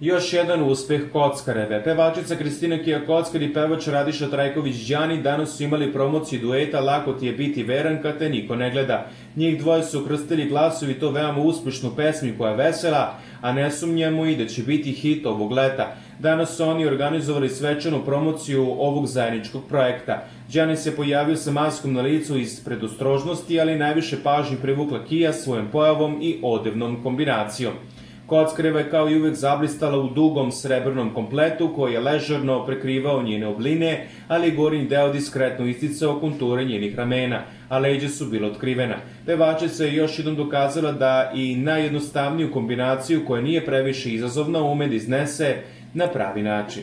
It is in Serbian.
Još jedan uspeh Kockareve. Pevačica Kristina Kija Kockar i pevač Radiša Trajković-Đani danas su imali promociju dueta Lako ti je biti veran kad te niko ne gleda. Njih dvoje su ukrstili glasovi to veoma uspešnu pesmi koja je vesela, a ne sumnjamo i da će biti hit ovog leta. Danas su oni organizovali svečanu promociju ovog zajedničkog projekta. Đani se pojavio sa maskom na licu iz predostrožnosti, ali najviše pažnje privukla Kija svojom pojavom i odevnom kombinacijom. Kockareva je kao i uvek zablistala u dugom srebrnom kompletu koji je ležerno prekrivao njene obline, ali gornji deo diskretno isticao konture njenih ramena, a leđe su bila otkrivena. Pevačica je još jednom dokazala da i najjednostavniju kombinaciju koja nije previše izazovna ume da iznese na pravi način.